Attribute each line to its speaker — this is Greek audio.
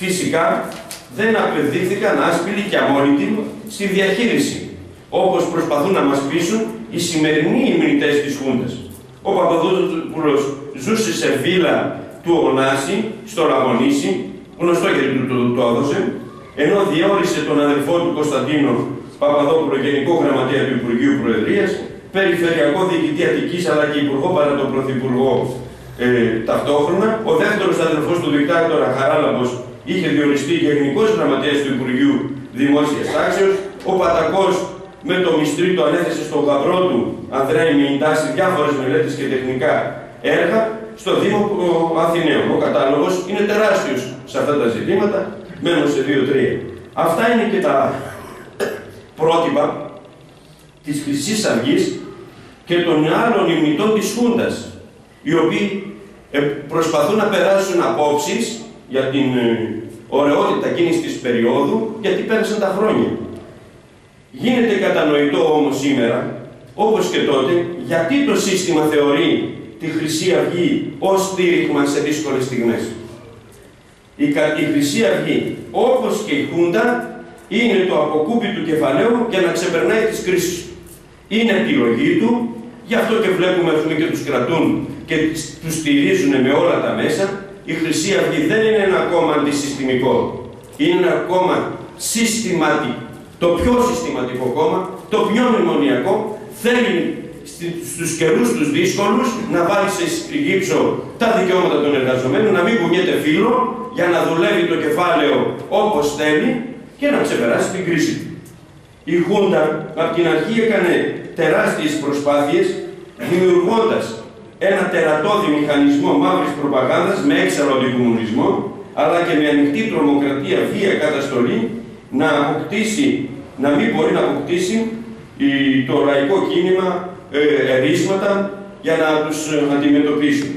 Speaker 1: Φυσικά δεν απεδείχθηκαν άσπηλοι και αμόνιτοι στη διαχείριση, όπως προσπαθούν να μας πείσουν οι σημερινοί ημνητές της Χούντας. Ο Παπαδόπουλος ζούσε σε βίλα του Ογνάση, στο Λαγονίσι, γνωστό γιατί του το, το έδωσε, ενώ διόρισε τον αδελφό του Κωνσταντίνο Παπαδόπουλο, Γενικό Γραμματέα του Υπουργείου Προεδρίας, Περιφερειακό Διοικητή Αττικής αλλά και Υπουργό παρά τον Πρωθυπουργό ε, ταυτόχρονα. Ο δεύτερος αδελφός του δικτάτορα Χαράλαμπος είχε διοριστεί Γενικός Γραμματέας του Υπουργείου Δημόσιας Τάξεως. Ο Πατακός με το μυστρί του ανέθεσε στον γαμπρό του Ανδρέα Μιντάση διάφορες μελέτες και τεχνικά έργα στο Δήμο Αθηναίων. Ο κατάλογος είναι τεράστιος σε αυτά τα ζητήματα, μένω σε δύο-τρία. Αυτά είναι και τα πρότυπα της χρυσής Αυγής και των άλλων ημιτών της Χούντας, οι οποίοι ε, προσπαθούν να περάσουν απόψεις για την ε, ωραιότητα εκείνης της περίοδου, γιατί πέρασαν τα χρόνια. Γίνεται κατανοητό όμως σήμερα, όπως και τότε, γιατί το σύστημα θεωρεί τη Χρυσή Αυγή ως στήριγμα σε δύσκολες στιγμές. Η, η Χρυσή Αυγή, όπως και η Χούντα, είναι το αποκούπι του κεφαλαίου για να ξεπερνάει τις κρίσεις Είναι επιλογή του, γι' αυτό και βλέπουμε πούμε, και τους κρατούν και τους στηρίζουν με όλα τα μέσα. Η Χρυσή Αυγή δεν είναι ένα κόμμα αντισυστημικό. Είναι ένα κόμμα συστηματικό. Το πιο συστηματικό κόμμα, το πιο μνημονιακό, θέλει στους καιρούς τους δύσκολους να βάλει σε γύψο τα δικαιώματα των εργαζομένων, να μην κουνιέται φύλλο για να δουλεύει το κεφάλαιο όπως θέλει και να ξεπεράσει την κρίση του. Η Χούντα από την αρχή έκανε τεράστιες προσπάθειες δημιουργώντας ένα τερατώδη μηχανισμό μαύρης προπαγάνδας με έξαλλο αντικομουνισμό αλλά και με ανοιχτή τρομοκρατία, βία, καταστολή να αποκτήσει, να μην μπορεί να αποκτήσει το λαϊκό κίνημα ε, ερίσματα για να τους αντιμετωπίσουν.